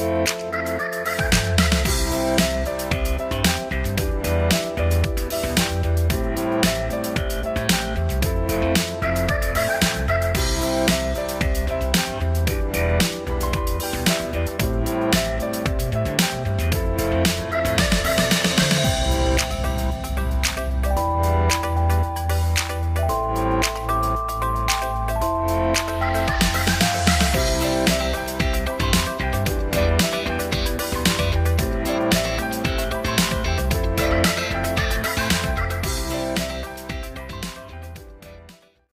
you